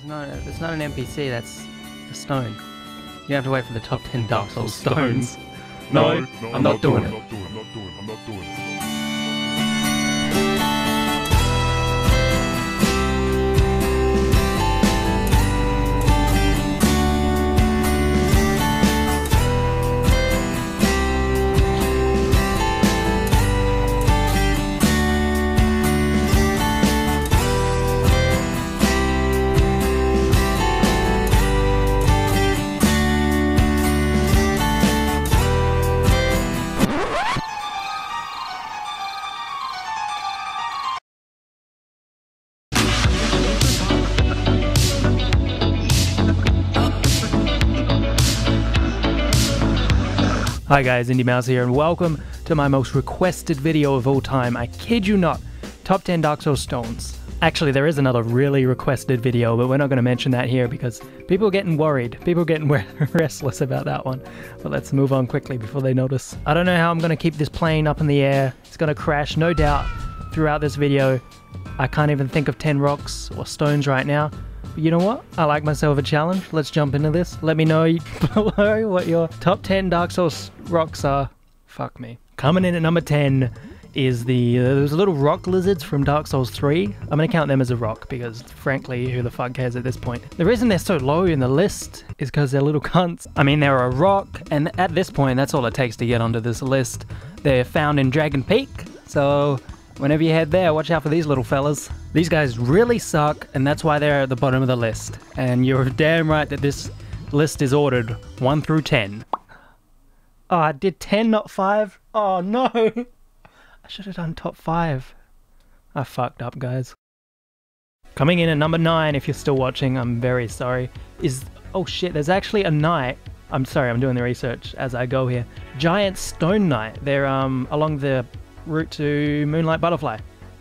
It's not, it's not an NPC, that's a stone. You have to wait for the top 10 Dark Souls stones. No, I'm not doing it. I'm not doing it. I'm not doing it. Hi guys, Indeimaus here, and welcome to my most requested video of all time. I kid you not, top 10 Dark Souls stones. Actually, there is another really requested video, but we're not going to mention that here because people are getting worried. People are getting restless about that one. But let's move on quickly before they notice. I don't know how I'm going to keep this plane up in the air. It's going to crash, no doubt, throughout this video. I can't even think of 10 rocks or stones right now. You know what? I like myself a challenge. Let's jump into this. Let me know below what your top 10 Dark Souls rocks are. Fuck me. Coming in at number 10 is the uh, those little rock lizards from Dark Souls 3. I'm gonna count them as a rock because, frankly, who the fuck cares at this point? The reason they're so low in the list is because they're little cunts. I mean, they're a rock, and at this point, that's all it takes to get onto this list. They're found in Dragon Peak, so whenever you head there, watch out for these little fellas. These guys really suck, and that's why they're at the bottom of the list. And you're damn right that this list is ordered 1 through 10. Oh, I did 10, not 5? Oh no! I should have done top 5. I fucked up, guys. Coming in at number 9, if you're still watching, I'm very sorry, is. Oh shit, there's actually a knight. I'm sorry, I'm doing the research as I go here. Giant Stone Knight. They're um along the route to Moonlight Butterfly,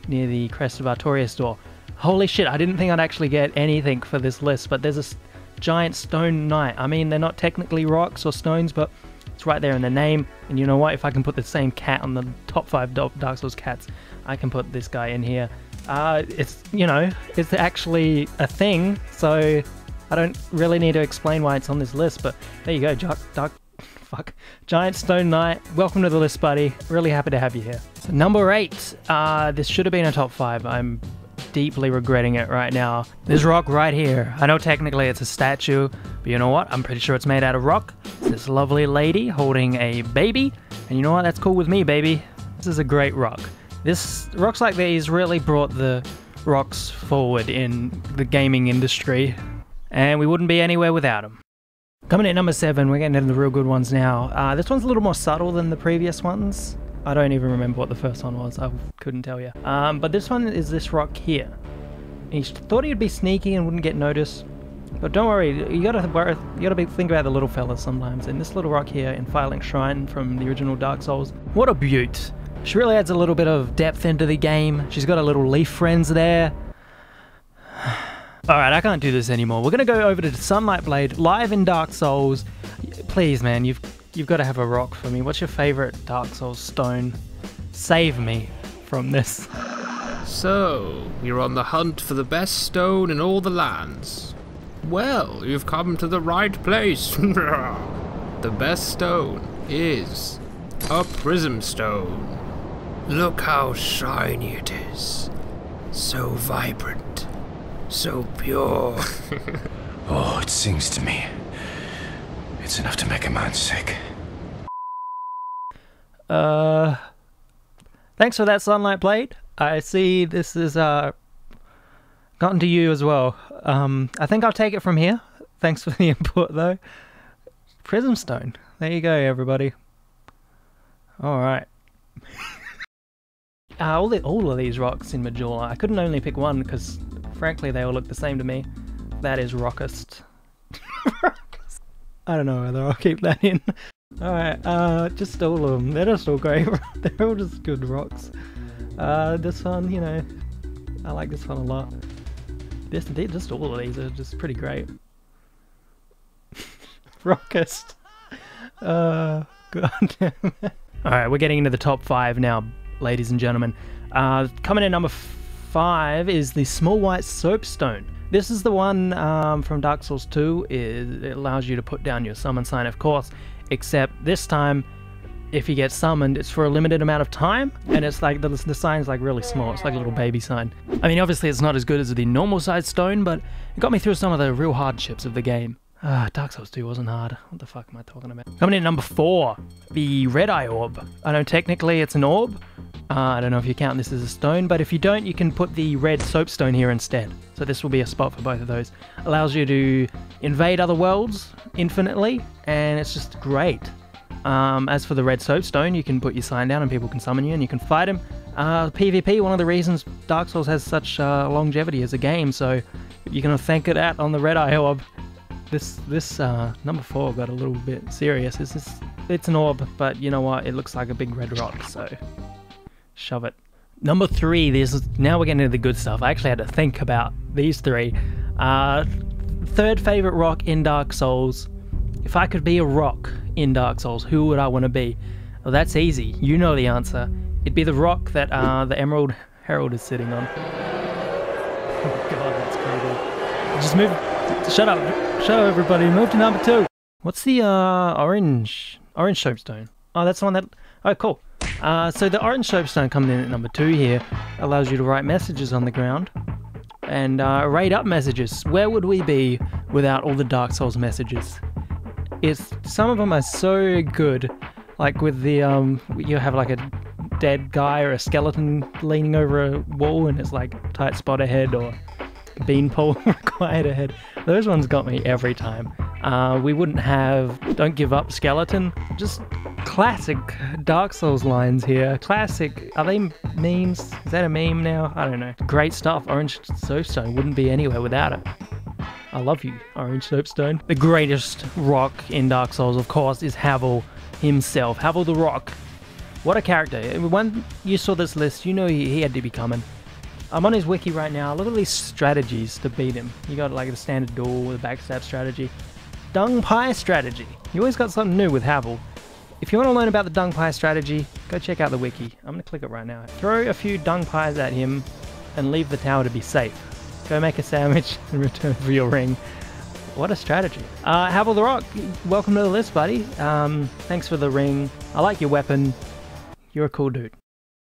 near the Crest of Artorias door. Holy shit, I didn't think I'd actually get anything for this list, but there's a giant stone knight. I mean, they're not technically rocks or stones, but it's right there in the name. And you know what? If I can put the same cat on the top five Dark Souls cats, I can put this guy in here. Uh, it's, you know, it's actually a thing, so I don't really need to explain why it's on this list, but there you go, Dark, Dark fuck. Giant Stone Knight, welcome to the list, buddy. Really happy to have you here. Number eight, uh, this should have been a top five. I'm deeply regretting it right now. This rock right here. I know technically it's a statue, but you know what? I'm pretty sure it's made out of rock. It's this lovely lady holding a baby, and you know what? That's cool with me, baby. This is a great rock. This rocks like these really brought the rocks forward in the gaming industry, and we wouldn't be anywhere without them. Coming in at number seven, we're getting into the real good ones now. Uh, this one's a little more subtle than the previous ones. I don't even remember what the first one was. I couldn't tell you. Um, but this one is this rock here. He thought he'd be sneaky and wouldn't get noticed. But don't worry, you gotta worry, you gotta be, think about the little fellas sometimes. And this little rock here in Firelink Shrine from the original Dark Souls, what a beaut! She really adds a little bit of depth into the game. She's got a little leaf friends there. Alright, I can't do this anymore. We're gonna go over to Sunlight Blade, live in Dark Souls. Please, man, you've you've got to have a rock for me. What's your favorite Dark Souls stone? Save me from this. So, you're on the hunt for the best stone in all the lands. Well, you've come to the right place. the best stone is a prism stone. Look how shiny it is. So vibrant. So pure. Oh, it sings to me. It's enough to make a man sick. Uh, thanks for that Sunlight Blade. I see this is uh gotten to you as well. Um, I think I'll take it from here. Thanks for the input though. Prism Stone. There you go, everybody. All right. uh, all the all of these rocks in Majula. I couldn't only pick one because, frankly, they all look the same to me. That is rockest. I don't know whether I'll keep that in. Alright, uh, just all of them. They're just all great. They're all just good rocks. Uh, this one, you know, I like this one a lot. This, just all of these are just pretty great. Rockest. Uh, god damn it. Alright, we're getting into the top five now, ladies and gentlemen. Uh, coming in number five is the Small White Soapstone. This is the one um, from Dark Souls 2. It, allows you to put down your summon sign, of course, except this time, if you get summoned, it's for a limited amount of time, and it's like the, the sign's like really small. It's like a little baby sign. I mean, obviously, it's not as good as the normal size stone, but it got me through some of the real hardships of the game. Ah, Dark Souls 2 wasn't hard. What the fuck am I talking about? Coming in number four, the Red Eye Orb. I know technically it's an orb. Uh, I don't know if you count this as a stone, but if you don't, you can put the red soapstone here instead. So this will be a spot for both of those. Allows you to invade other worlds infinitely, and it's just great. Um, as for the red soapstone, you can put your sign down and people can summon you and you can fight them. Uh, PvP, one of the reasons Dark Souls has such uh, longevity as a game, so you can thank it out on the Red Eye Orb this this uh, number four got a little bit serious. It's just, it's an orb, but you know what? It looks like a big red rock, so shove it. Number three. This is, now we're getting into the good stuff. I actually had to think about these three. Uh, third favorite rock in Dark Souls. If I could be a rock in Dark Souls, who would I want to be? Well, that's easy. You know the answer. It'd be the rock that uh, the Emerald Herald is sitting on. Oh god, that's crazy. Just move. Shut up. Shut up, everybody. Move to number two. What's the uh, orange orange soapstone? Oh, that's the one that. Oh, cool. Uh, so the orange soapstone coming in at number two here allows you to write messages on the ground and uh, up messages. Where would we be without all the Dark Souls messages? It's some of them are so good. Like with the um, you have like a dead guy or a skeleton leaning over a wall and it's like tight spot ahead or beanpole required ahead. Those ones got me every time. Uh, we wouldn't have Don't Give Up Skeleton. Just classic Dark Souls lines here. Classic. Are they memes? Is that a meme now? I don't know. Great stuff. Orange Soapstone wouldn't be anywhere without it. I love you, Orange Soapstone. The greatest rock in Dark Souls, of course, is Havel himself. Havel the Rock. What a character. When you saw this list, you know he, had to be coming. I'm on his wiki right now. Look at these strategies to beat him. You got like the standard duel with a backstab strategy. Dung Pie strategy. You always got something new with Havel. If you want to learn about the Dung Pie strategy, go check out the wiki. I'm going to click it right now. Throw a few Dung Pies at him and leave the tower to be safe. Go make a sandwich and return for your ring. What a strategy. Uh, Havel the Rock, welcome to the list, buddy. Um, thanks for the ring. I like your weapon. You're a cool dude.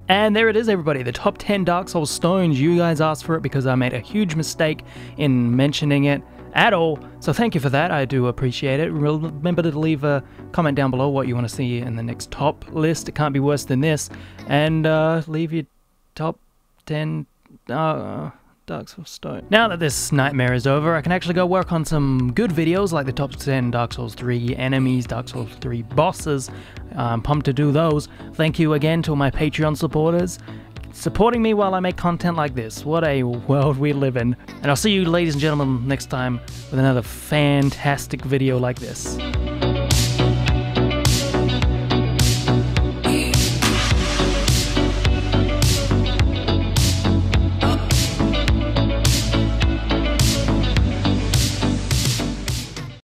And there it is, everybody, the top 10 Dark Souls stones. You guys asked for it because I made a huge mistake in mentioning it at all. So thank you for that. I do appreciate it. Remember to leave a comment down below what you want to see in the next top list. It can't be worse than this. And uh, leave your top 10 uh, Dark Souls Stone. Now that this nightmare is over, I can actually go work on some good videos like the top 10 Dark Souls 3 enemies, Dark Souls 3 bosses. I'm pumped to do those. Thank you again to my Patreon supporters supporting me while I make content like this. What a world we live in. And I'll see you ladies and gentlemen next time with another fantastic video like this.